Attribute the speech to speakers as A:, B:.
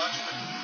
A: much, but